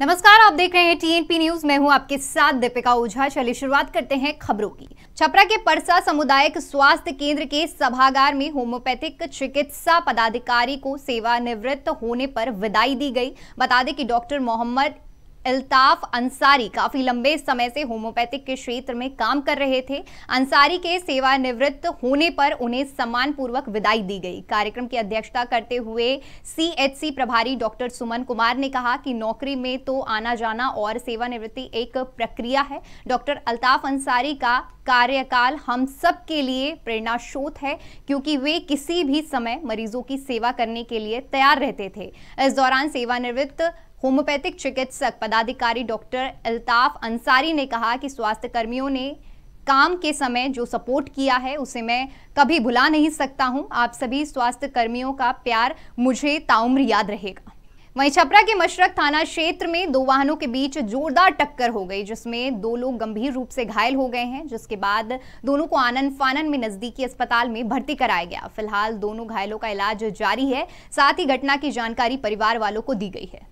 नमस्कार, आप देख रहे हैं टीएनपी न्यूज़ मैं हूँ आपके साथ दीपिका ओझा। चलिए शुरुआत करते हैं खबरों की। छपरा के परसा सामुदायिक स्वास्थ्य केंद्र के सभागार में होम्योपैथिक चिकित्सा पदाधिकारी को सेवानिवृत्त होने पर विदाई दी गई। बता दें कि डॉक्टर मोहम्मद अल्ताफ अंसारी काफ़ी लंबे समय से होम्योपैथिक के क्षेत्र में काम कर रहे थे। अंसारी के सेवानिवृत्त होने पर उन्हें सम्मान पूर्वक विदाई दी गई। कार्यक्रम की अध्यक्षता करते हुए सीएचसी प्रभारी डॉक्टर सुमन कुमार ने कहा कि नौकरी में तो आना जाना और सेवानिवृत्ति एक प्रक्रिया है। डॉक्टर अल्ताफ अंसारी का कार्यकाल हम सब के लिए प्रेरणा स्रोत है, क्योंकि वे किसी भी समय मरीजों की सेवा करने के लिए तैयार रहते थे। इस दौरान सेवानिवृत्त होम्योपैथिक चिकित्सक पदाधिकारी डॉक्टर अल्ताफ अंसारी ने कहा कि स्वास्थ्य कर्मियों ने काम के समय जो सपोर्ट किया है, उसे मैं कभी भुला नहीं सकता हूँ। आप सभी स्वास्थ्य कर्मियों का प्यार मुझे ताउम्र याद रहेगा। वहीं छपरा के मशरक थाना क्षेत्र में दो वाहनों के बीच जोरदार टक्कर हो गई, जिसमें दो लोग गंभीर रूप से घायल हो गए हैं, जिसके बाद दोनों को आनंद फानन में नजदीकी अस्पताल में भर्ती कराया गया। फ़िलहाल दोनों घायलों का इलाज जारी है, साथ ही घटना की जानकारी परिवार वालों को दी गई है।